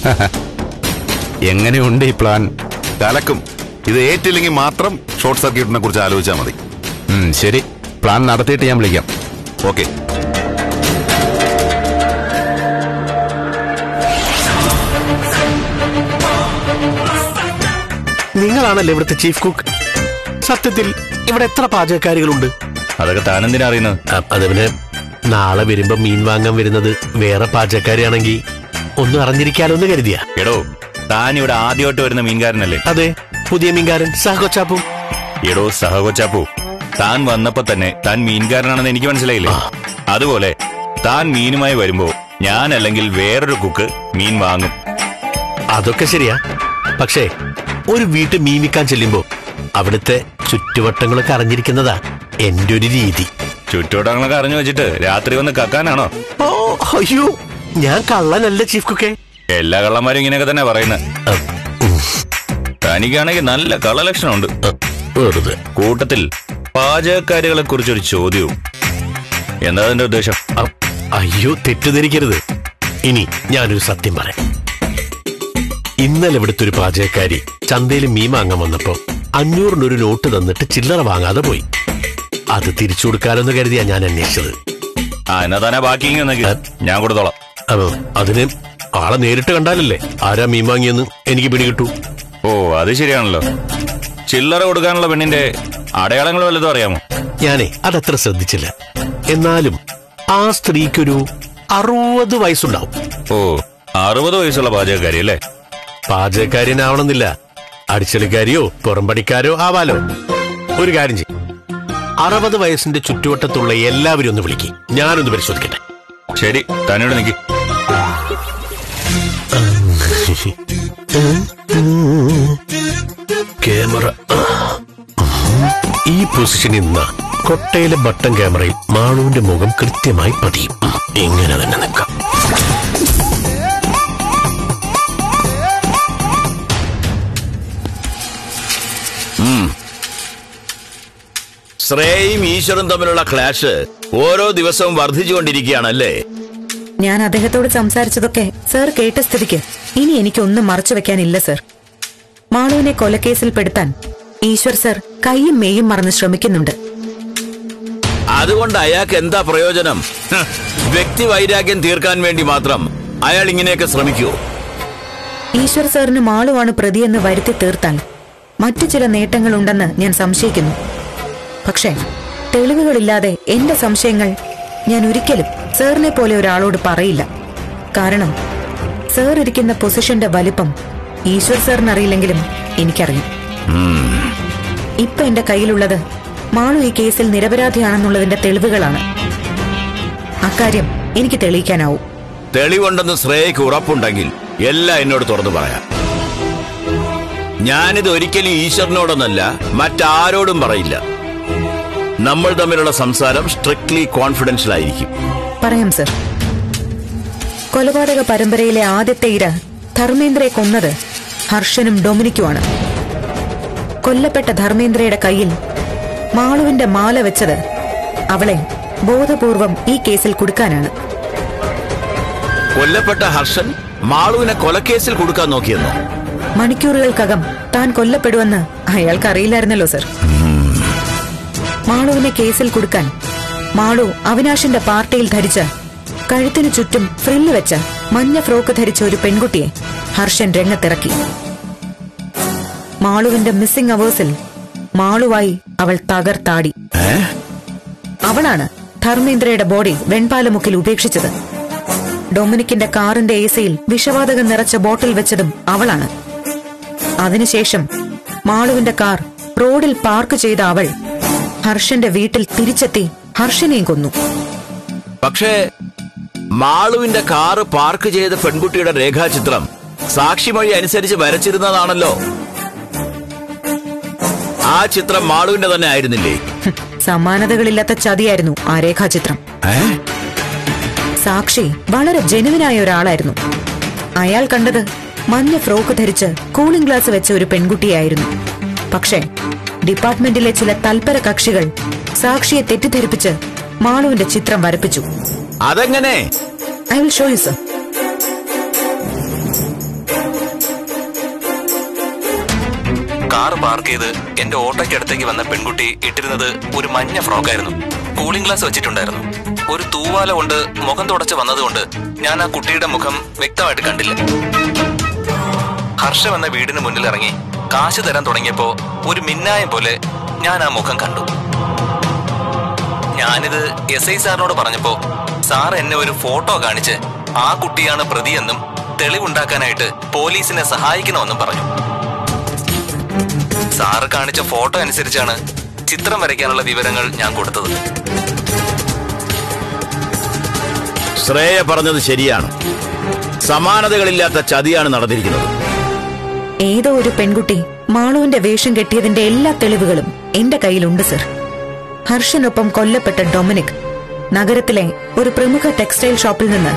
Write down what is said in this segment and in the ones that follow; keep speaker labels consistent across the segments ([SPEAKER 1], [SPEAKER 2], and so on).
[SPEAKER 1] എങ്ങനെയുണ്ട് ഈ പ്ലാൻ?
[SPEAKER 2] കലക്കും ഇത് ഏറ്റില്ലെങ്കിൽ മാത്രം ഷോർട്ട് സർക്യൂട്ടിനെ കുറിച്ച് ആലോചിച്ചാൽ മതി.
[SPEAKER 1] ശരി. പ്ലാൻ നടത്തിയിട്ട് ഞാൻ വിളിക്കാം.
[SPEAKER 2] ഓക്കെ.
[SPEAKER 3] നിങ്ങളാണല്ലേ ഇവിടുത്തെ ചീഫ് കുക്ക് സത്യത്തിൽ ഇവിടെ എത്ര പാചകക്കാരികളുണ്ട്?
[SPEAKER 4] അതൊക്കെ താനെന്തിനാ അറിയുന്നത്?
[SPEAKER 3] അതുപോലെ നാളെ വരുമ്പോ മീൻ വാങ്ങാൻ വരുന്നത് വേറെ പാചകക്കാരിയാണെങ്കിൽ ഒന്നും അറിഞ്ഞിരിക്കാലോ എന്ന് കരുതിയ.
[SPEAKER 4] എടോ താൻ ഇവിടെ ആദ്യമായിട്ട് വരുന്ന മീൻകാരനല്ലേ?
[SPEAKER 3] അതെ പുതിയ മീൻകാരൻ സഹകൊച്ചാപ്പു
[SPEAKER 4] എടോ സഹകൊച്ചാപ്പു താൻ വന്നപ്പോ തന്നെ താൻ മീൻകാരനാണെന്ന് എനിക്ക് മനസ്സിലായില്ലേ? അതുപോലെ താൻ മീനുമായി വരുമ്പോ ഞാൻ അല്ലെങ്കിൽ വേറൊരു കുക്ക് മീൻ വാങ്ങും.
[SPEAKER 3] അതൊക്കെ ശരിയാ. പക്ഷേ ഒരു വീട്ടിൽ മീൻ വിൽക്കാൻ ചെല്ലുമ്പോ അവിടുത്തെ ചുറ്റുവട്ടങ്ങളൊക്കെ അറിഞ്ഞിരിക്കുന്നതാ എന്റെ ഒരു രീതി.
[SPEAKER 4] ചുറ്റുവട്ടങ്ങളൊക്കെ അറിഞ്ഞു വെച്ചിട്ട് രാത്രി വന്ന് കക്കാനാണോ?
[SPEAKER 3] ഓ അയ്യോ. ഞാൻ കള്ളനല്ല ചീഫ് കുക്കെ.
[SPEAKER 4] എല്ലാ കള്ളന്മാരും ഇങ്ങനെയൊക്കെ തന്നെ പറയുന്നത് തനിക്കാണെങ്കിൽ നല്ല കള്ളലക്ഷണം
[SPEAKER 3] ഉണ്ട് വെറുതെ.
[SPEAKER 4] കൂട്ടത്തിൽ പാചകക്കാരികളെ കുറിച്ചൊരു ചോദ്യവും. എന്താ അതിന്റെ ഉദ്ദേശം?
[SPEAKER 3] അയ്യോ തെറ്റിദ്ധരിക്കരുത്. ഇനി ഞാനൊരു സത്യം പറയാം. ഇന്നലെ ഇവിടുത്തെ ഒരു പാചകക്കാരി ചന്തയിൽ മീൻ വാങ്ങാൻ വന്നപ്പോ അഞ്ഞൂറിനൊരു നോട്ട് തന്നിട്ട് ചില്ലറ വാങ്ങാതെ പോയി. അത് തിരിച്ചു കൊടുക്കാലോന്ന് കരുതിയാ ഞാൻ അന്വേഷിച്ചത്.
[SPEAKER 4] ആ എന്നാ തന്നെ ബാക്കി ഞാൻ കൊടുത്തോളാം.
[SPEAKER 3] അതിന് ആളെ നേരിട്ട് കണ്ടാലല്ലേ? ആരാ മീൻ വാങ്ങിയെന്ന് എനിക്ക് പിടികിട്ടു
[SPEAKER 4] ഓ അത് ശരിയാണല്ലോ. ചില്ലറ കൊടുക്കാനുള്ള പെണ്ണിന്റെ അടയാളങ്ങൾ വല്ലതും അറിയാമോ?
[SPEAKER 3] ഞാനേ അതത്ര ശ്രദ്ധിച്ചില്ല. എന്നാലും ആ സ്ത്രീക്കൊരു അറുപത് വയസ്സുണ്ടാവും.
[SPEAKER 4] ഓ അറുപത് വയസ്സുള്ള പാചകക്കാരി അല്ലേ?
[SPEAKER 3] പാചകക്കാരനാവണമെന്നില്ല അടിച്ചളിക്കാരിയോ പുറംപടിക്കാരോ ആവാലോ. ഒരു കാര്യം ചെയ്യും. അറുപത് വയസ്സിന്റെ ചുറ്റുവട്ടത്തുള്ള എല്ലാവരും ഒന്ന് വിളിക്കും. ഞാനൊന്ന് പരിശോധിക്കട്ടെ.
[SPEAKER 4] ശരി തന്നോട് നിക്ക്.
[SPEAKER 3] ക്യാമറ. ഈ പൊസിഷനിൽ നിന്ന് കൊട്ടയിലെ ബട്ടൺ ക്യാമറയിൽ മാളുവിന്റെ മുഖം കൃത്യമായി പതിയും. ഇങ്ങനെ തന്നെ നിൽക്കാം.
[SPEAKER 5] ശ്രേയും ഈശ്വറും തമ്മിലുള്ള ക്ലാഷ് ഓരോ ദിവസവും വർദ്ധിച്ചുകൊണ്ടിരിക്കുകയാണല്ലേ?
[SPEAKER 6] ഞാൻ അദ്ദേഹത്തോട് സംസാരിച്ചതൊക്കെ സർ കേട്ട സ്ഥിതിക്ക് ഇനി എനിക്കൊന്നും മറച്ചു വെക്കാനില്ല സർ. മാളുവിനെ കൊലക്കേസിൽ പെടുത്താൻ ഈശ്വർ സർ കൈയും മേയും മറന്ന് ശ്രമിക്കുന്നുണ്ട്.
[SPEAKER 5] അതുകൊണ്ട് അയാൾക്ക് എന്താ പ്രയോജനം? വ്യക്തി വൈരാഗ്യം തീർക്കാൻ വേണ്ടി മാത്രം അയാൾ ഇങ്ങനെയൊക്കെ ശ്രമിക്കൂ.
[SPEAKER 6] ഈശ്വർ സാറിന് മാളുവാണ് പ്രതിയെന്ന് വരുത്തി തീർത്താൽ മറ്റു ചില നേട്ടങ്ങളുണ്ടെന്ന് ഞാൻ സംശയിക്കുന്നു. പക്ഷേ തെളിവുകളില്ലാതെ എന്റെ സംശയങ്ങൾ ഞാൻ ഒരിക്കലും സാറിനെ പോലെ ഒരാളോട് പറയില്ല. കാരണം സാർ ഇരിക്കുന്ന പൊസിഷന്റെ വലിപ്പം ഈശ്വർ സാറിന് അറിയില്ലെങ്കിലും എനിക്കറിയാം. ഇപ്പൊ എന്റെ കയ്യിലുള്ളത് മാളു ഈ കേസിൽ നിരപരാധിയാണെന്നുള്ളതിന്റെ തെളിവുകളാണ്. അക്കാര്യം എനിക്ക് തെളിയിക്കാനാവും.
[SPEAKER 5] തെളിവുണ്ടെന്ന് ശ്രേയക്ക് ഉറപ്പുണ്ടെങ്കിൽ എല്ലാം എന്നോട് തുറന്നു പറയാം. ഞാനിത് ഒരിക്കലും ഈശ്വരനോടൊന്നല്ല മറ്റാരോടും പറയില്ല. നമ്മൾ തമ്മിലുള്ള സംസാരം സ്ട്രിക്ട്ലി കോൺഫിഡൻഷ്യൽ ആയിരിക്കും.
[SPEAKER 6] പറയാം സർ. കൊലപാതക പരമ്പരയിലെ ആദ്യത്തെ ഇര ധർമ്മേന്ദ്രയെ കൊന്നത് ഹർഷനും ഡൊമിനിക്കുമാണ് കൊല്ലപ്പെട്ട ധർമ്മേന്ദ്രയുടെ കയ്യിൽ മാളുവിന്റെ മാല വെച്ചത് അവളെ ബോധപൂർവം ഈ കേസിൽ കൊടുക്കാനാണ്.
[SPEAKER 5] കൊല്ലപ്പെട്ട ഹർഷൻ മാളുവിനെ കൊലക്കേസിൽ കൊടുക്കാൻ നോക്കിയെന്നോ?
[SPEAKER 6] മണിക്കൂറുകൾക്കകം താൻ കൊല്ലപ്പെടുമെന്ന് അയാൾക്ക് അറിയില്ലായിരുന്നല്ലോ സർ. മാളുവിനെ കേസിൽ കൊടുക്കാൻ മാളു അവിനാഷിന്റെ പാർട്ടിയിൽ ധരിച്ച കഴുത്തിനു ചുറ്റും ഫ്രില്ല് വെച്ച മഞ്ഞ ഫ്രോക്ക് ധരിച്ച ഒരു പെൺകുട്ടിയെ ഹർഷൻ രംഗത്തിറക്കി. മാളുവിന്റെ മിസ്സിംഗ് അവേഴ്സിൽ മാളുവായി അവൾ തകർത്താടി. അവളാണ് ധർമ്മേന്ദ്രയുടെ ബോഡി വെൺപാലമുക്കിൽ ഉപേക്ഷിച്ചത്. ഡൊമിനിക്കിന്റെ കാറിന്റെ ഏസയിൽ വിഷവാതകം നിറച്ച ബോട്ടിൽ വെച്ചതും അവളാണ്. അതിനുശേഷം മാളുവിന്റെ കാർ റോഡിൽ പാർക്ക് ചെയ്ത അവൾ ഹർഷന്റെ വീട്ടിൽ തിരിച്ചെത്തി ഹർഷനെയും കൊന്നു.
[SPEAKER 5] പക്ഷേ മാളുവിന്റെ കാറ് പാർക്ക് ചെയ്ത പെൺകുട്ടിയുടെ രേഖാചിത്രം സാക്ഷിമൊഴി അനുസരിച്ച് വരച്ചിരുന്നതാണല്ലോ. ആ ചിത്രം മാളുവിന്റെ തന്നെ ആയിരുന്നില്ലേ?
[SPEAKER 6] സമാനതകളില്ലാത്ത ചതിയായിരുന്നു ആ രേഖാചിത്രം. സാക്ഷി വളരെ ജനുവിനായ ഒരാളായിരുന്നു. അയാൾ കണ്ടത് മഞ്ഞ ഫ്രോക്ക് ധരിച്ച് കൂളിംഗ് ഗ്ലാസ് വെച്ച ഒരു പെൺകുട്ടിയായിരുന്നു. പക്ഷേ ഡിപ്പാർട്ട്മെന്റിലെ ചില തൽപര കക്ഷികൾ സാക്ഷിയെ തെറ്റിദ്ധരിപ്പിച്ച് മാളുവിന്റെ ചിത്രം വരപ്പിച്ചു.
[SPEAKER 5] അതെങ്ങനെ?
[SPEAKER 6] I will show you sir.
[SPEAKER 7] Car park ചെയ്ത് എന്റെ ഓട്ടോയ്ക്കടുത്തേക്ക് വന്ന പെൺകുട്ടി ഇട്ടിരുന്നത് ഒരു മഞ്ഞ ഫ്രോക്കായിരുന്നു. കൂളിംഗ് ഗ്ലാസ് വെച്ചിട്ടുണ്ടായിരുന്നു. ഒരു തൂവാല കൊണ്ട് മുഖം തുടച്ച് വന്നതുകൊണ്ട് ഞാൻ ആ കുട്ടിയുടെ മുഖം വ്യക്തമായിട്ട് കണ്ടില്ല. ഹർഷ വന്ന വീടിന് മുന്നിൽ ഇറങ്ങി കാശ് തരാൻ തുടങ്ങിയപ്പോ ഒരു മിന്നായം പോലെ ഞാൻ ആ മുഖം കണ്ടു. ഞാനിത് എസ് ഐ സാറിനോട് പറഞ്ഞപ്പോ സാർ എന്നെ ഒരു ഫോട്ടോ കാണിച്ച് ആ കുട്ടിയാണ് പ്രതിയെന്നും തെളിവുണ്ടാക്കാനായിട്ട് പോലീസിനെ സഹായിക്കണമെന്നും പറഞ്ഞു. സാറ് കാണിച്ച ഫോട്ടോ അനുസരിച്ചാണ് ചിത്രം വരയ്ക്കാനുള്ള വിവരങ്ങൾ ഞാൻ കൊടുത്തത്.
[SPEAKER 5] ശ്രേയ പറഞ്ഞത് ശരിയാണ്. സമാനതകളില്ലാത്ത ചതിയാണ് നടന്നിരിക്കുന്നത്.
[SPEAKER 6] ഏതോ ഒരു പെൺകുട്ടി മാളുവിന്റെ വേഷം കെട്ടിയതിന്റെ എല്ലാ തെളിവുകളും എന്റെ കയ്യിലുണ്ട് സർ. ഹർഷനൊപ്പം കൊല്ലപ്പെട്ട ഡൊമിനിക് നഗരത്തിലെ ഒരു പ്രമുഖ ടെക്സ്റ്റൈൽ ഷോപ്പിൽ നിന്ന്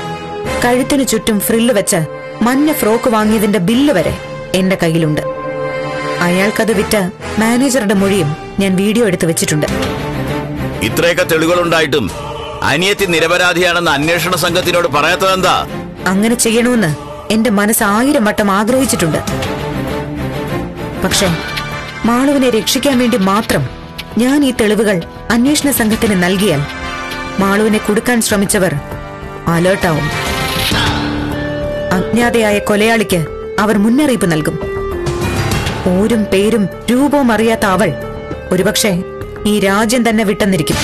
[SPEAKER 6] കഴുത്തിനു ചുറ്റും ഫ്രില്ല് വെച്ച് മഞ്ഞ ഫ്രോക്ക് വാങ്ങിയതിന്റെ ബില്ല് വരെ എന്റെ കയ്യിലുണ്ട്. അയാൾക്കത് വിറ്റ് മാനേജറുടെ മൊഴിയും ഞാൻ വീഡിയോ എടുത്തു വെച്ചിട്ടുണ്ട്.
[SPEAKER 5] ഇത്രയൊക്കെ തെളിവുകളുണ്ടായിട്ടും അനിയത്തി നിരപരാധിയാണെന്ന് അന്വേഷണ സംഘത്തിനോട് പറയാത്തതെന്താ?
[SPEAKER 6] അങ്ങനെ ചെയ്യണമെന്ന് എന്റെ മനസ്സ് ആയിരം വട്ടം ആഗ്രഹിച്ചിട്ടുണ്ട്. പക്ഷേ മാളുവിനെ രക്ഷിക്കാൻ വേണ്ടി മാത്രം ഞാൻ ഈ തെളിവുകൾ അന്വേഷണ സംഘത്തിന് നൽകിയാൽ മാളുവിനെ കൊടുക്കാൻ ശ്രമിച്ചവർ അലേർട്ടാവും. അജ്ഞാതയായ കൊലയാളിക്ക് അവർ മുന്നറിയിപ്പ് നൽകും. ഓരും പേരും രൂപവും അറിയാത്ത അവൾ ഒരുപക്ഷെ ഈ രാജ്യം തന്നെ വിട്ടെന്നിരിക്കും.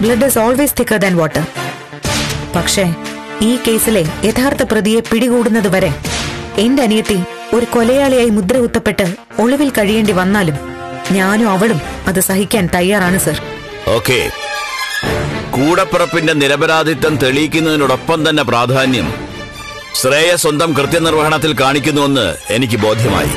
[SPEAKER 6] Blood is always thicker than water പക്ഷേ ഈ കേസിലെ യഥാർത്ഥ പ്രതിയെ പിടികൂടുന്നതുവരെ എന്റെ അനിയത്തി ഒരു കൊലയാളിയായി മുദ്ര കുത്തപ്പെട്ട് ഒളിവിൽ കഴിയേണ്ടി വന്നാലും ഞാനും അവളും അത് സഹിക്കാൻ തയ്യാറാണ് സർ.
[SPEAKER 5] ഓക്കെ. കൂടപ്പിറപ്പിന്റെ നിരപരാധിത്വം തെളിയിക്കുന്നതിനോടൊപ്പം തന്നെ പ്രാധാന്യം ശ്രേയ സ്വന്തം കൃത്യനിർവഹണത്തിൽ കാണിക്കുന്നുവെന്ന് എനിക്ക് ബോധ്യമായി.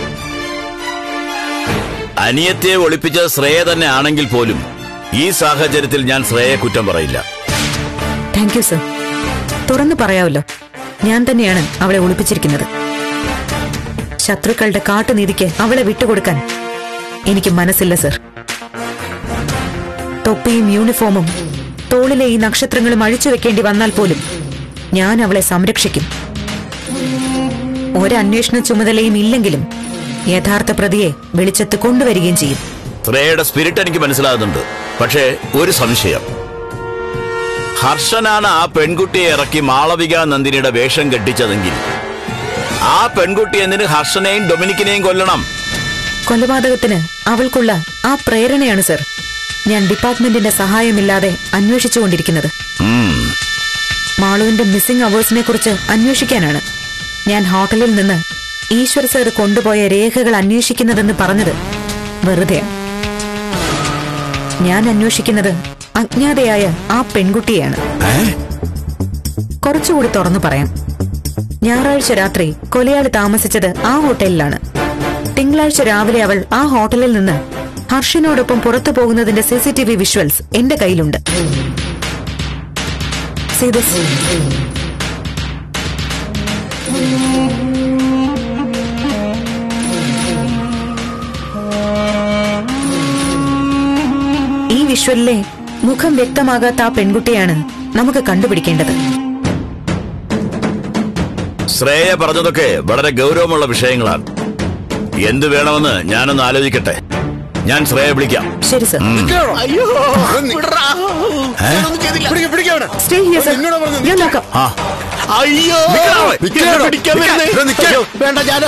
[SPEAKER 5] അനിയത്തെ ഒളിപ്പിച്ചത് ശ്രേയ തന്നെ ആണെങ്കിൽ പോലും ഈ സാഹചര്യത്തിൽ ഞാൻ ശ്രേയെ കുറ്റം പറയില്ല.
[SPEAKER 6] Thank you sir. തുറന്നു പറയാവല്ലോ ഞാൻ തന്നെയാണ് അവളെ ഒളിപ്പിച്ചിരിക്കുന്നത്. ശത്രുക്കളുടെ കാട്ടുനീതിക്ക് അവളെ വിട്ടുകൊടുക്കാൻ എനിക്ക് മനസ്സില്ല സർ. തൊപ്പിയും യൂണിഫോമും തോളിലെ ഈ നക്ഷത്രങ്ങളും അഴിച്ചു വെക്കേണ്ടി വന്നാൽ പോലും ഞാൻ അവളെ സംരക്ഷിക്കും. ഒരന്വേഷണ ചുമതലയും ഇല്ലെങ്കിലും യഥാർത്ഥ പ്രതിയെ വെളിച്ചത്ത് കൊണ്ടുവരികയും ചെയ്യും.
[SPEAKER 5] ശ്രേയയുടെ സ്പിരിറ്റ് എനിക്ക് മനസ്സിലാകുന്നുണ്ട്. പക്ഷേ ഒരു സംശയം. ഹർഷനാണ് ആ പെൺകുട്ടിയെ ഇറക്കി മാളവിക നന്ദിനിയുടെ വേഷം കെട്ടിച്ചതെങ്കിൽ ആ പെൺകുട്ടി എന്തിന് ഹർഷനെയും ഡൊമിനിക്കിനെയും കൊല്ലണം?
[SPEAKER 6] കൊലപാതകത്തിന് അവൾക്കുള്ള ആ പ്രേരണയാണ് സർ. ഞാൻ ഡിപ്പാർട്ട്മെന്റിന്റെ സഹായമില്ലാതെ അന്വേഷിച്ചുകൊണ്ടിരിക്കുന്നത്. മാളുവിന്റെ മിസ്സിംഗ് അവേഴ്സിനെ കുറിച്ച് അന്വേഷിക്കാനാണ്. ഞാൻ ഹോട്ടലിൽ നിന്ന് ഈശ്വർ സർ കൊണ്ടുപോയ രേഖകൾ അന്വേഷിക്കുന്നതെന്ന് പറഞ്ഞത് വെറുതെ ഞാൻ അന്വേഷിക്കുന്നത് അജ്ഞാതയായ ആ പെൺകുട്ടിയാണ് കുറച്ചുകൂടി തുറന്നു പറയാം. ഞായറാഴ്ച രാത്രി കൊലയാളി താമസിച്ചത് ആ ഹോട്ടലിലാണ്. തിങ്കളാഴ്ച രാവിലെ അവൾ ആ ഹോട്ടലിൽ നിന്ന് ഹർഷനോടൊപ്പം പുറത്തു പോകുന്നതിന്റെ C C T V visuals എന്റെ കയ്യിലുണ്ട്? ഈ വിഷ്വലിലെ മുഖം വ്യക്തമാകാത്ത ആ പെൺകുട്ടിയാണ് നമുക്ക് കണ്ടുപിടിക്കേണ്ടത്.
[SPEAKER 5] ശ്രേയ പറഞ്ഞതൊക്കെ വളരെ ഗൗരവമുള്ള വിഷയങ്ങളാണ്. എന്ത് വേണമെന്ന് ഞാനൊന്ന് ആലോചിക്കട്ടെ. ഞാൻ ശ്രേയ വിളിക്കാം.
[SPEAKER 6] ശരി സർ. അയ്യോ ഞാൻ നോക്കാം.
[SPEAKER 5] ആ.
[SPEAKER 3] അയ്യോ വേണ്ട ഞാൻ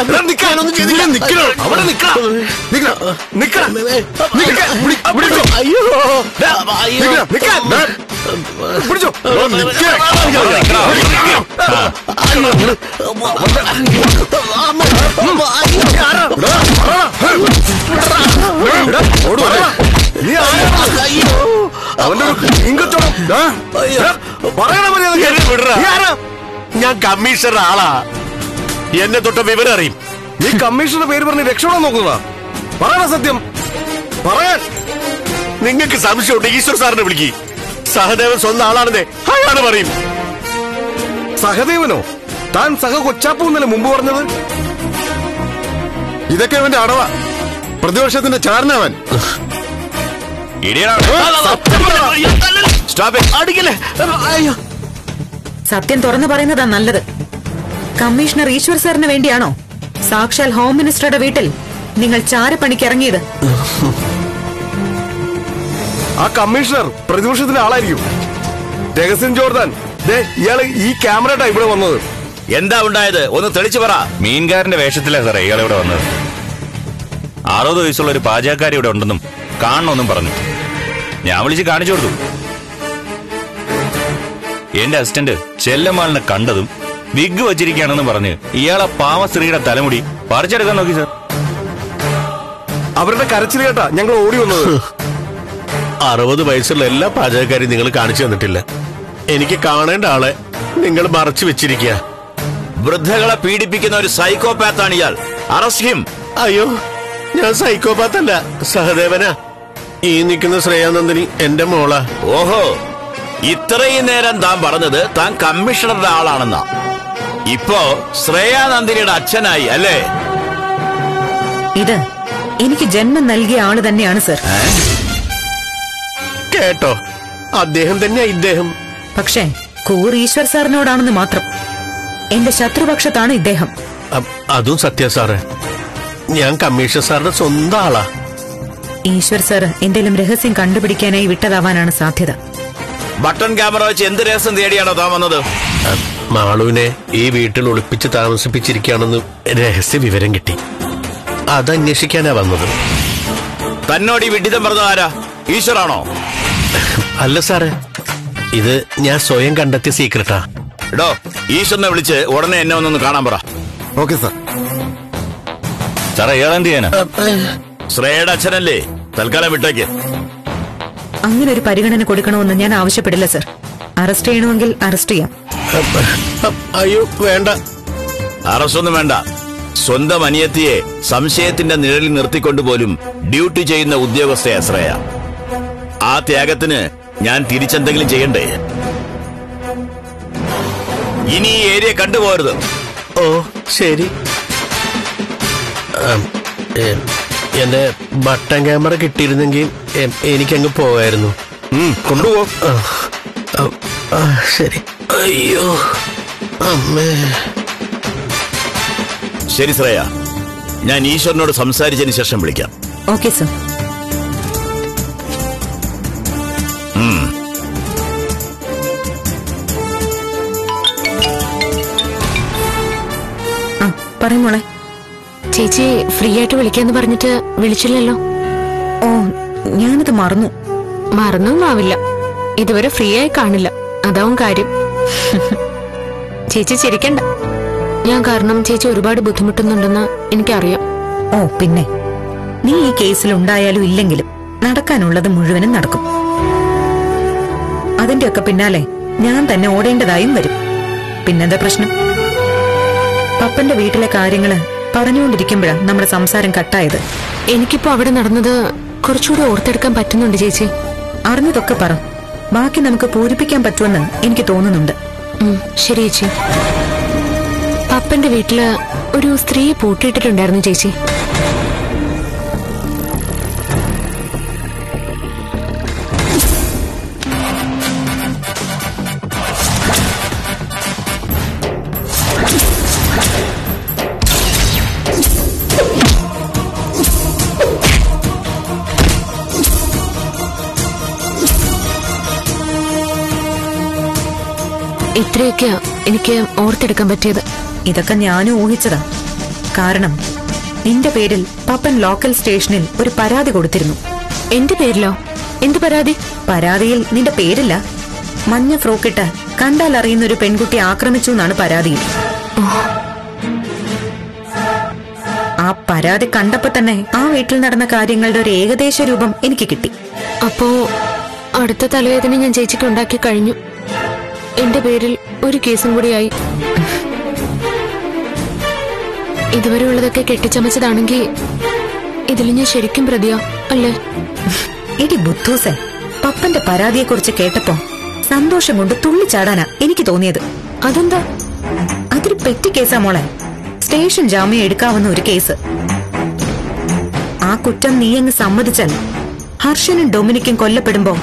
[SPEAKER 3] അയ്യോ
[SPEAKER 2] അവന്റെ ഒരു ഇങ്കത്തോളം പറയണ. മര്യാദ
[SPEAKER 3] ഞാൻ കമ്മീഷണർ ആളാ. എന്നെ തൊട്ട വിവരം അറിയും.
[SPEAKER 2] നീ കമ്മീഷണറുടെ പേര് പറഞ്ഞ് രക്ഷപ്പെടാൻ നോക്കുന്നതാ. പറയണ സത്യം. പറയാൻ
[SPEAKER 3] നിങ്ങൾക്ക് സംശയമുണ്ട് ഈശ്വർ സാറിനെ വിളിക്കി. സഹദേവൻ സ്വന്തം ആളാണെന്നേ അയാൾ പറയും.
[SPEAKER 2] സഹദേവനോ? താൻ സഹ കൊച്ചാപ്പു എന്നല്ലേ മുമ്പ് പറഞ്ഞത്? ഇതൊക്കെ അവന്റെ അടവ. പ്രതിപക്ഷത്തിന്റെ ചാരനവൻ.
[SPEAKER 5] സ്റ്റോപ്പ്
[SPEAKER 3] അടിക്കല്ലേ. അയ്യോ.
[SPEAKER 6] സത്യം തുറന്നു പറയുന്നതാ നല്ലത്. കമ്മീഷണർ ഈശ്വർ സാറിന് വേണ്ടിയാണോ? സാക്ഷാൽ ഹോം മിനിസ്റ്ററുടെ വീട്ടിൽ നിങ്ങൾ ചാരപ്പണിക്ക് ഇറങ്ങിയത്?
[SPEAKER 8] ആ കമ്മീഷണർ പ്രതിപക്ഷത്തിന്റെ ആളായിരിക്കും. രഹസ്യം ജോർദാൻ ദേ ഇയാൾ ഈ ക്യാമറ ഇവിടെ വന്നത്.
[SPEAKER 5] എന്താ ഉണ്ടായത്? ഒന്ന് തെളിച്ചു പറ.
[SPEAKER 4] മീൻകാരന്റെ വേഷത്തിലാ സാറേ ഇയാൾ ഇവിടെ വന്നത്. അറുപത് വയസ്സുള്ള ഒരു പാചകക്കാരി ഇവിടെ ഉണ്ടെന്നും കാണണമെന്നും പറഞ്ഞു. ഞാൻ വിളിച്ച് കാണിച്ചു കൊടുത്തു. എന്റെ അസിസ്റ്റന്റ് ചെല്ലമ്മാളിനെ കണ്ടതും വിഗ് വച്ചിരിക്കുകയാണെന്ന് പറഞ്ഞ് ഇയാളെ പാവ സ്ത്രീയുടെ തലമുടി പറിച്ചെടുക്കാൻ നോക്കി സർ
[SPEAKER 8] അവരുടെ കരച്ചിൽ കേട്ടാ ഞങ്ങൾ ഓടി വന്നത്.
[SPEAKER 3] അറുപത് വയസ്സുള്ള എല്ലാ പാചകക്കാരും നിങ്ങൾ കാണിച്ചു തന്നിട്ടില്ല. എനിക്ക് കാണേണ്ട ആളെ നിങ്ങൾ മറച്ചു വെച്ചിരിക്കുക.
[SPEAKER 5] വൃദ്ധകളെ പീഡിപ്പിക്കുന്ന ഒരു സൈക്കോപാത്താണ് ഇയാൾ. അറസ്റ്റ് ഹിം
[SPEAKER 3] അയ്യോ ഞാൻ സൈക്കോപാത്തല്ല സഹദേവനാ. ഈ നിൽക്കുന്ന ശ്രേയാനന്ദിനി എന്റെ മോളാ.
[SPEAKER 5] ഓഹോ. ഇത്രയും നേരം താൻ പറഞ്ഞത് താൻ കമ്മീഷണറുടെ ആളാണെന്നാ. ഇപ്പോ ശ്രേയാനന്ദിനിയുടെ അച്ഛനായി അല്ലേ?
[SPEAKER 6] ഇത് എനിക്ക് ജന്മം നൽകിയ ആൾ തന്നെയാണ് സർ.
[SPEAKER 3] കേട്ടോ. അദ്ദേഹം തന്നെയാ ഇദ്ദേഹം.
[SPEAKER 6] പക്ഷേ കൂർ ഈശ്വർ സാറിനോടാണെന്ന് മാത്രം. എന്റെ ശത്രുപക്ഷത്താണ് ഇദ്ദേഹം.
[SPEAKER 3] അതും സത്യ സാറ്. ഞാൻ കമ്മീഷൻ സാറിന്റെ സ്വന്തം ആളാ.
[SPEAKER 6] ഈശ്വർ സാർ എന്തെങ്കിലും രഹസ്യം കണ്ടുപിടിക്കാനായി വിട്ടതാവാനാണ് സാധ്യത.
[SPEAKER 5] ബട്ടൺ ക്യാമറ വെച്ച് എന്ത് രഹസ്യം തേടിയാണോ താൻ വന്നത്?
[SPEAKER 3] മാളുവിനെ ഈ വീട്ടിൽ ഒളിപ്പിച്ച് താമസിപ്പിച്ചിരിക്കുകയാണെന്ന് രഹസ്യ വിവരം കിട്ടി. അതന്വേഷിക്കാനാ വന്നത്.
[SPEAKER 5] തന്നോട് ഈ വിഡിതം പറഞ്ഞ ആരാ? ഈശ്വറാണോ
[SPEAKER 3] അല്ല സാറേ. ഇത് ഞാൻ സ്വയം കണ്ടെത്തിയ സീക്രട്ടാ.
[SPEAKER 5] എടോ ഈശ്വരനെ വിളിച്ച് ഉടനെ എന്നെ ഒന്നൊന്ന് കാണാൻ പറ.
[SPEAKER 2] Okay sir.
[SPEAKER 4] സാറേ ഏതെന്ത് ചെയ്യാനാ?
[SPEAKER 5] ശ്രേയയുടെ അച്ഛനല്ലേ? തൽക്കാലം വിട്ടേക്ക്.
[SPEAKER 6] അങ്ങനെ ഒരു പരിഗണന കൊടുക്കണമെന്ന് ഞാൻ ആവശ്യപ്പെടില്ല സർ. അറസ്റ്റ് ചെയ്യണമെങ്കിൽ അറസ്റ്റ് ചെയ്യാം.
[SPEAKER 3] അയ്യോ വേണ്ട.
[SPEAKER 5] അറസ്റ്റൊന്നും വേണ്ട. സ്വന്തം അനിയത്തിയെ സംശയത്തിന്റെ നിഴലിൽ നിർത്തിക്കൊണ്ട് പോലും ഡ്യൂട്ടി ചെയ്യുന്ന ഉദ്യോഗസ്ഥയെ ശ്രേയ ആ ത്യാഗത്തിന് ഞാൻ തിരിച്ചെന്തെങ്കിലും ചെയ്യണ്ടേ? ഇനി ഈ ഏരിയ കണ്ടുപോരുത്
[SPEAKER 3] ഓ ശരി. എന്റെ ബട്ടൺ ക്യാമറ കിട്ടിയിരുന്നെങ്കിൽ എനിക്ക് എനിക്കങ്ങ് പോവായിരുന്നു.
[SPEAKER 8] കൊണ്ടുപോ.
[SPEAKER 3] ശരി. അയ്യോ അമ്മേ.
[SPEAKER 5] ശരി ശ്രേയ. ഞാൻ ഈശ്വരനോട് സംസാരിച്ചതിന് ശേഷം വിളിക്കാം.
[SPEAKER 6] Okay sir. പറയും മോളെ.
[SPEAKER 9] ചേച്ചി ഫ്രീ ആയിട്ട് വിളിക്കാന്ന് പറഞ്ഞിട്ട് വിളിച്ചില്ലല്ലോ?
[SPEAKER 6] ഓ ഞാനത് മറന്നു.
[SPEAKER 9] മറന്നൊന്നും ആവില്ല. ഇതുവരെ ഫ്രീ ആയി കാണില്ല. അതാവും കാര്യം. ചേച്ചി ചിരിക്കണ്ട. ഞാൻ കാരണം ചേച്ചി ഒരുപാട് ബുദ്ധിമുട്ടുന്നുണ്ടെന്ന് എനിക്കറിയാം.
[SPEAKER 6] ഓ പിന്നെ. നീ ഈ കേസിൽ ഉണ്ടായാലും ഇല്ലെങ്കിലും നടക്കാനുള്ളത് മുഴുവനും നടക്കും. അതിന്റെയൊക്കെ പിന്നാലെ ഞാൻ തന്നെ ഓടേണ്ടതായും വരും. പിന്നെന്താ പ്രശ്നം? പപ്പന്റെ വീട്ടിലെ കാര്യങ്ങൾ പറഞ്ഞുകൊണ്ടിരിക്കുമ്പോഴാ നമ്മുടെ സംസാരം കട്ടായത്.
[SPEAKER 9] എനിക്കിപ്പോ അവിടെ നടന്നത് കുറച്ചുകൂടെ ഓർത്തെടുക്കാൻ പറ്റുന്നുണ്ട് ചേച്ചി.
[SPEAKER 6] അറിഞ്ഞതൊക്കെ പറ. ബാക്കി നമുക്ക് പൂരിപ്പിക്കാൻ പറ്റുമെന്ന് എനിക്ക് തോന്നുന്നുണ്ട്.
[SPEAKER 9] ശരി ചേച്ചി. പപ്പന്റെ വീട്ടിൽ ഒരു സ്ത്രീയെ പൂട്ടിയിട്ടിട്ടുണ്ടായിരുന്നു ചേച്ചി. ഇത്രയൊക്കെയാ എനിക്ക് ഓർത്തെടുക്കാൻ പറ്റിയത്.
[SPEAKER 6] ഇതൊക്കെ ഞാനും ഊഹിച്ചതാ. കാരണം നിന്റെ പേരിൽ പപ്പൻ ലോക്കൽ സ്റ്റേഷനിൽ ഒരു പരാതി കൊടുത്തിരുന്നു.
[SPEAKER 9] എന്റെ പേരിലോ? എന്ത് പരാതി?
[SPEAKER 6] പരാതിയിൽ നിന്റെ പേരില്ല. മഞ്ഞ ഫ്രോക്കിട്ട് കണ്ടാൽ അറിയുന്ന ഒരു പെൺകുട്ടി ആക്രമിച്ചു എന്നാണ് പരാതി. ആ പരാതി കണ്ടപ്പോ തന്നെ ആ വീട്ടിൽ നടന്ന കാര്യങ്ങളുടെ ഒരു ഏകദേശ രൂപം എനിക്ക് കിട്ടി.
[SPEAKER 9] അപ്പോ അടുത്ത തലവേദന ഞാൻ ചേച്ചിക്ക് ഉണ്ടാക്കി കഴിഞ്ഞു. എന്റെ പേരിൽ ഒരു കേസും കൂടിയായി. ഇതുവരെ ഉള്ളതൊക്കെ കെട്ടിച്ചമച്ചതാണെങ്കിൽ ഇതിൽ ഞാൻ ശരിക്കും പ്രതിയോ അല്ലേ?
[SPEAKER 6] എടി ബുദ്ധൂസൻ പപ്പന്റെ പരാതിയെ കുറിച്ച് കേട്ടപ്പോ സന്തോഷം കൊണ്ട് തുള്ളിച്ചാടാനാ എനിക്ക് തോന്നിയത്.
[SPEAKER 9] അതെന്താ?
[SPEAKER 6] അതൊരു പെറ്റി കേസാ മോളെ. സ്റ്റേഷൻ ജാമ്യം എടുക്കാവുന്ന ഒരു കേസ്. ആ കുറ്റം നീ അങ്ങ് സമ്മതിച്ചാൽ ഹർഷനും ഡൊമിനിക്കും കൊല്ലപ്പെടുമ്പോ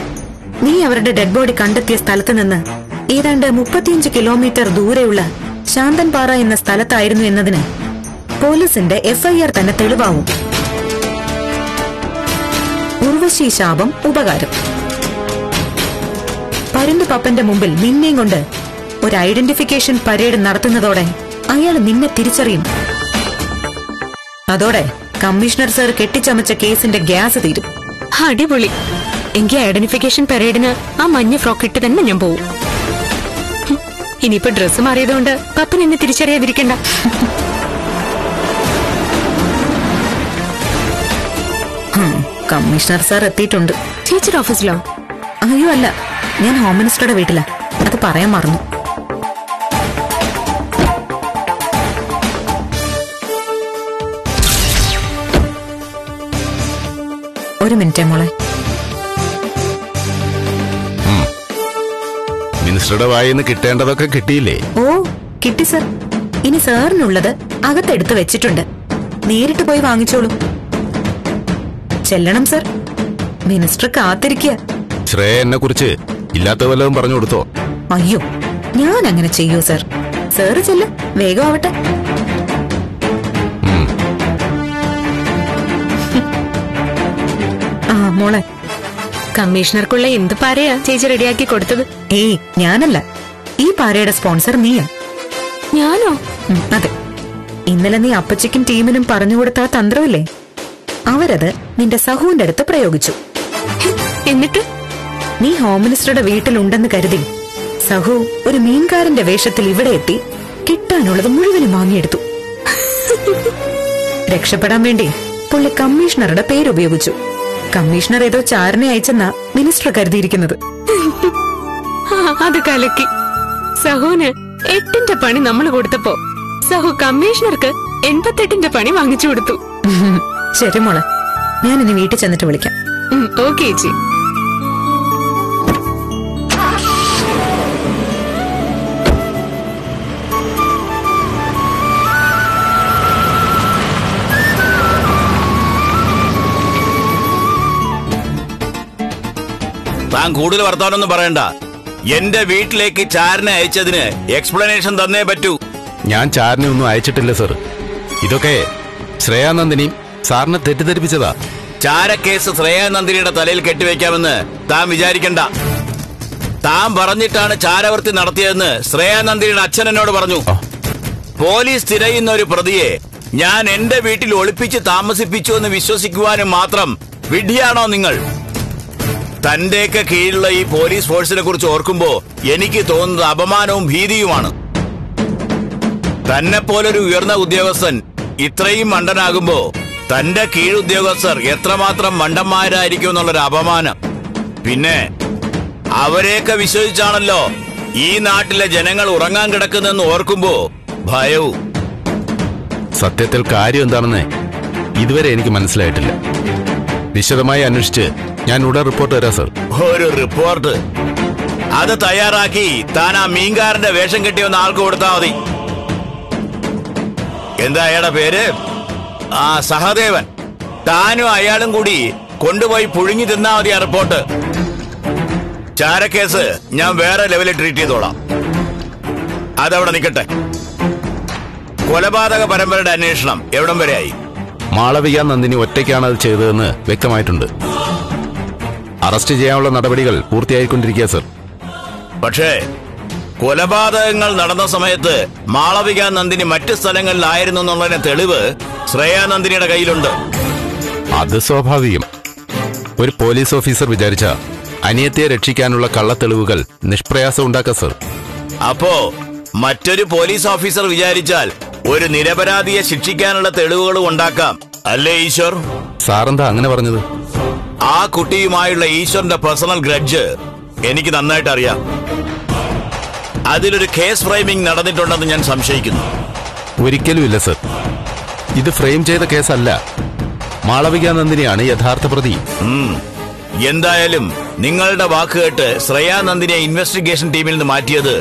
[SPEAKER 6] നീ അവരുടെ ഡെഡ് ബോഡി കണ്ടെത്തിയ സ്ഥലത്ത് നിന്ന് ഏതാണ്ട് മുപ്പത്തിയഞ്ച് കിലോമീറ്റർ ദൂരെയുള്ള ശാന്തൻപാറ എന്ന സ്ഥലത്തായിരുന്നു എന്നതിന് പോലീസിന്റെ എഫ്ഐആർ തന്നെ തെളിവാവും. ഉർവശി ശാപം ഉപകാരം. പരുന്ത് പപ്പന്റെ മുമ്പിൽ നിന്നെയും കൊണ്ട് ഒരു ഐഡന്റിഫിക്കേഷൻ പരേഡ് നടത്തുന്നതോടെ അയാൾ നിന്നെ തിരിച്ചറിയും. അതോടെ കമ്മീഷണർ സർ കെട്ടിച്ചമച്ച കേസിന്റെ ഗ്യാസ് തീരും.
[SPEAKER 9] അടിപൊളി. എങ്കിൽ ഐഡന്റിഫിക്കേഷൻ പരേഡിന് ആ മഞ്ഞ ഫ്രോക്ക് ഇട്ട് തന്നെ ഞാൻ പോവും. ഇനിയിപ്പോ ഡ്രസ്സ് മാറിയതുകൊണ്ട് പപ്പൻ എന്നെ തിരിച്ചറിയാതിരിക്കണ്ട.
[SPEAKER 6] കമ്മീഷണർ സാർ എത്തിയിട്ടുണ്ട്.
[SPEAKER 9] ടീച്ചർ ഓഫീസിലോ
[SPEAKER 6] അയ്യോ അല്ല. ഞാൻ ഹോം മിനിസ്റ്ററുടെ വീട്ടിലാ. അത് പറയാൻ മറന്നു. ഒരു മിനിറ്റ് മോളെ.
[SPEAKER 1] മിനിസ്റ്ററുടെ വായിന്ന് കിട്ടേണ്ടതൊക്കെ കിട്ടിയില്ലേ?
[SPEAKER 6] ഓ കിട്ടി സർ. ഇനി സാറിനുള്ളത് അകത്തെടുത്ത് വെച്ചിട്ടുണ്ട്. നേരിട്ട് പോയി വാങ്ങിച്ചോളൂ. ചെല്ലണം സർ. മിനിസ്റ്റർ കാത്തിരിക്കുക
[SPEAKER 1] ശ്രേയ എന്നെ കുറിച്ച് ഇല്ലാത്ത വല്ലതും പറഞ്ഞു കൊടുത്തോ?
[SPEAKER 6] അയ്യോ ഞാൻ അങ്ങനെ ചെയ്യൂ സർ? സാറ് ചെല്ല്. വേഗം ആവട്ടെ. ആ മോളെ.
[SPEAKER 9] കമ്മീഷണർക്കുള്ള എന്ത് പാരയാ? ചേച്ചി റെഡിയാക്കി കൊടുത്തത്.
[SPEAKER 6] ഏയ് ഞാനല്ല. ഈ പാരയുടെ സ്പോൺസർ നീയാ.
[SPEAKER 9] ഞാനോ?
[SPEAKER 6] അതെ. ഇന്നലെ നീ അപ്പച്ചയ്ക്കും ടീമിനും പറഞ്ഞുകൊടുത്ത ആ തന്ത്രമില്ലേ? അവരത് നിന്റെ സഹുവിന്റെ അടുത്ത് പ്രയോഗിച്ചു.
[SPEAKER 9] എന്നിട്ട്?
[SPEAKER 6] നീ ഹോം മിനിസ്റ്ററുടെ വീട്ടിലുണ്ടെന്ന് കരുതി. സഹു ഒരു മീൻകാരന്റെ വേഷത്തിൽ ഇവിടെ എത്തി കിട്ടാനുള്ളത് മുഴുവനും വാങ്ങിയെടുത്തു. രക്ഷപ്പെടാൻ വേണ്ടി പുള്ളി കമ്മീഷണറുടെ പേരുപയോഗിച്ചു. കമ്മീഷണർ ഏതോ ചാരനെ അയച്ചെന്നാ മിനിസ്റ്റർ കരുതിയിരിക്കുന്നത്.
[SPEAKER 9] അത് കലക്കി. സഹുവിന് എട്ടിന്റെ പണി നമ്മൾ കൊടുത്തപ്പോ സഹു കമ്മീഷണർക്ക് എൺപത്തെട്ടിന്റെ പണി വാങ്ങിച്ചു കൊടുത്തു.
[SPEAKER 6] ശരി മോളെ. ഞാൻ ഇനി വീട്ടിൽ ചെന്നിട്ട് വിളിക്കാം.
[SPEAKER 9] ഓക്കെ ചേച്ചി.
[SPEAKER 5] താൻ കൂടുതൽ വർത്താനൊന്നും പറയണ്ട. എന്റെ വീട്ടിലേക്ക് ചാരനെ അയച്ചതിന് എക്സ്പ്ലനേഷൻ തന്നേ പറ്റൂ.
[SPEAKER 1] ഞാൻ ചാരനെ ഒന്നും അയച്ചിട്ടില്ല സർ ഇതൊക്കെ ശ്രേയാനന്ദിനി സാറിനെ തെറ്റിദ്ധരിപ്പിച്ചതാ.
[SPEAKER 5] ചാരക്കേസ് ശ്രേയാനന്ദിനിയുടെ തലയിൽ കെട്ടിവെക്കാമെന്ന് താൻ വിചാരിക്കണ്ട. താൻ പറഞ്ഞിട്ടാണ് ചാരവൃത്തി നടത്തിയതെന്ന് ശ്രേയാനന്ദിനിയുടെ അച്ഛൻ എന്നോട് പറഞ്ഞു. പോലീസ് തിരയുന്ന ഒരു പ്രതിയെ ഞാൻ എന്റെ വീട്ടിൽ ഒളിപ്പിച്ച് താമസിപ്പിച്ചു എന്ന് വിശ്വസിക്കുവാനും മാത്രം വിഡ്ഢിയാണോ നിങ്ങൾ? തന്റെയൊക്കെ കീഴിലുള്ള ഈ പോലീസ് ഫോഴ്സിനെ കുറിച്ച് ഓർക്കുമ്പോ എനിക്ക് തോന്നുന്നത് അപമാനവും ഭീതിയുമാണ്. തന്നെ പോലൊരു ഉയർന്ന ഉദ്യോഗസ്ഥൻ ഇത്രയും മണ്ടനാകുമ്പോ തന്റെ കീഴുദ്യോഗസ്ഥർ എത്രമാത്രം മണ്ടന്മാരായിരിക്കും എന്നുള്ളൊരു അപമാനം. പിന്നെ അവരെയൊക്കെ വിശ്വസിച്ചാണല്ലോ ഈ നാട്ടിലെ ജനങ്ങൾ ഉറങ്ങാൻ കിടക്കുന്നെന്ന് ഓർക്കുമ്പോ ഭയവും.
[SPEAKER 1] സത്യത്തിൽ കാര്യം എന്താണെന്ന് ഇതുവരെ എനിക്ക് മനസ്സിലായിട്ടില്ല. വിശദമായി അന്വേഷിച്ച് ഞാൻ ഉടൻ റിപ്പോർട്ട് തരാം സർ
[SPEAKER 5] ഒരു റിപ്പോർട്ട് അത് തയ്യാറാക്കി താൻ ആ മീൻകാരന്റെ വേഷം കെട്ടി വന്ന ആൾക്ക് കൊടുത്താൽ മതി. എന്താ അയാളുടെ പേര്? ആ സഹദേവൻ. താനും അയാളും കൂടി കൊണ്ടുപോയി പുഴുങ്ങി തിന്നാ മതി ആ റിപ്പോർട്ട് ചാരക്കേസ് ഞാൻ വേറെ ലെവലിൽ ട്രീറ്റ് ചെയ്തോളാം. അതവിടെ നിൽക്കട്ടെ കൊലപാതക പരമ്പരയുടെ അന്വേഷണം എവിടം വരെയായി
[SPEAKER 1] മാളവിക നന്ദിനി ഒറ്റയ്ക്കാണ് അത് ചെയ്തതെന്ന് വ്യക്തമായിട്ടുണ്ട്. അറസ്റ്റ് ചെയ്യാനുള്ള നടപടികൾ പൂർത്തിയായിക്കൊണ്ടിരിക്കുക സർ.
[SPEAKER 5] പക്ഷേ കൊലപാതകങ്ങൾ നടന്ന സമയത്ത് മാളവിക നന്ദിനി മറ്റ് സ്ഥലങ്ങളിലായിരുന്നു എന്നുള്ളതിന് തെളിവ് ശ്രേയാനന്ദിനിയുടെ കയ്യിലുണ്ട്.
[SPEAKER 1] അത് സ്വാഭാവികം. ഒരു പോലീസ് ഓഫീസർ വിചാരിച്ച അനിയത്തെ രക്ഷിക്കാനുള്ള കള്ളത്തെളിവുകൾ നിഷ്പ്രയാസം ഉണ്ടാക്ക സർ.
[SPEAKER 5] അപ്പോ മറ്റൊരു പോലീസ് ഓഫീസർ വിചാരിച്ചാൽ ഒരു നിരപരാധിയെ ശിക്ഷിക്കാനുള്ള തെളിവുകളും ഉണ്ടാക്കാം. അല്ലേ ഈശ്വർ?
[SPEAKER 1] സാറെന്താ അങ്ങനെ പറഞ്ഞത്?
[SPEAKER 5] ആ കുട്ടിയുമായുള്ള ഈശ്വറിന്റെ പേഴ്സണൽ ഗ്രഡ്ജ് എനിക്ക് നന്നായിട്ട് അറിയാം. അതിലൊരു കേസ് ഫ്രെയിമിംഗ് നടന്നിട്ടുണ്ടെന്ന് ഞാൻ സംശയിക്കുന്നു.
[SPEAKER 1] ഒരിക്കലും ഇല്ല സർ. ഇത് ഫ്രെയിം ചെയ്ത കേസല്ല. മാളവിക നന്ദിനിയാണ് യഥാർത്ഥ പ്രതി.
[SPEAKER 5] എന്തായാലും നിങ്ങളുടെ വാക്ക് കേട്ട് ശ്രേയാ നന്ദിനെ ഇൻവെസ്റ്റിഗേഷൻ ടീമിൽ നിന്ന് മാറ്റിയത്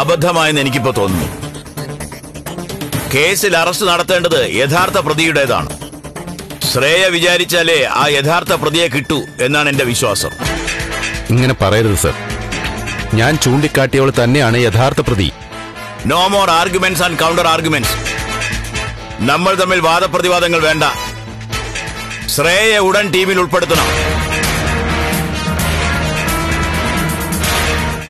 [SPEAKER 5] അബദ്ധമായെന്ന് എനിക്കിപ്പോ തോന്നുന്നു. കേസിൽ അറസ്റ്റ് നടത്തേണ്ടത് യഥാർത്ഥ പ്രതിയുടേതാണ്. ശ്രേയ വിചാരിച്ചാലേ ആ യഥാർത്ഥ പ്രതിയെ കിട്ടൂ എന്നാണ് എന്റെ വിശ്വാസം.
[SPEAKER 1] ഇങ്ങനെ പറയരുത് സർ. ഞാൻ ചൂണ്ടിക്കാട്ടിയവൾ തന്നെയാണ് യഥാർത്ഥ പ്രതി.
[SPEAKER 5] No more arguments and counter arguments നമ്മൾ തമ്മിൽ വാദപ്രതിവാദങ്ങൾ വേണ്ട. ശ്രേയെ ഉടൻ ടീമിൽ ഉൾപ്പെടുത്തണം.